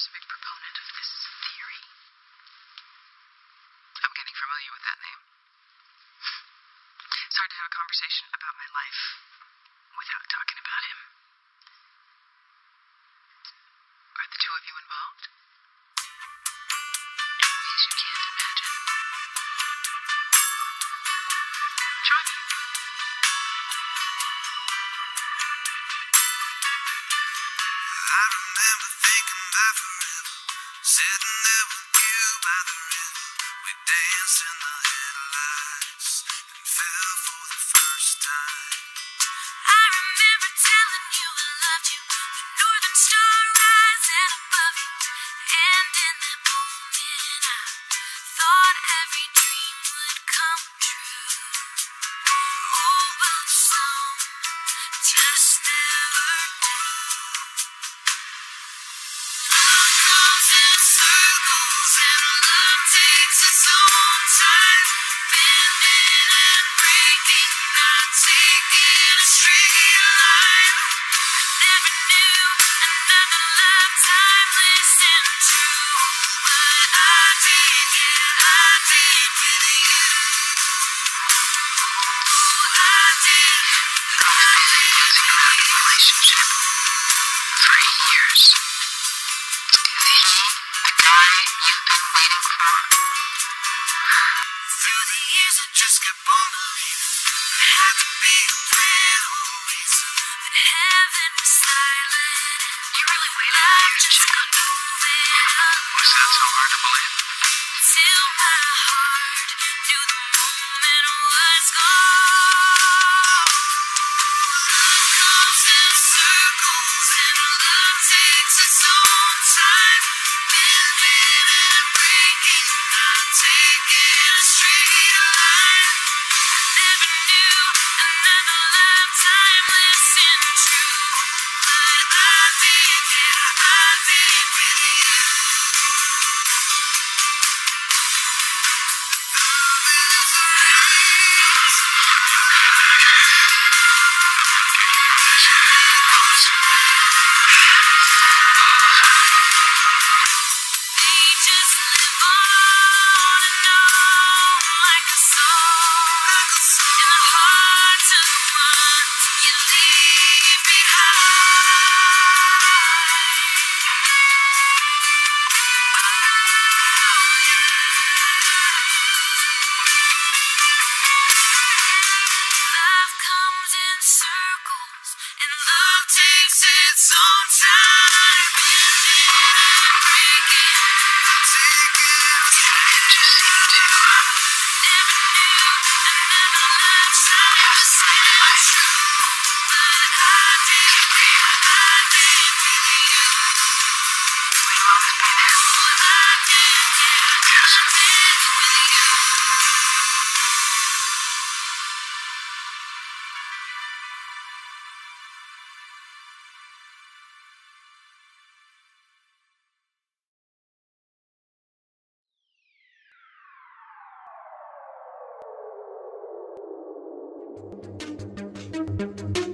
was a big proponent of this theory. I'm getting familiar with that name. It's hard to have a conversation about my life without talking about him. Are the two of you involved? You can't imagine. I remember thinking forever, sitting there with you by the. We danced in the headlights and fell for the first time. I remember telling you I loved you. The northern star above you. And in that moment, I thought every dream would come true. Oh, but some just eight years. He the guy you've been waiting for? Through the years, I just kept on believing there had to be a plan or a reason. but heaven was silent. You really waited years to check on me? Was that so hard to believe? Till my with you. Thank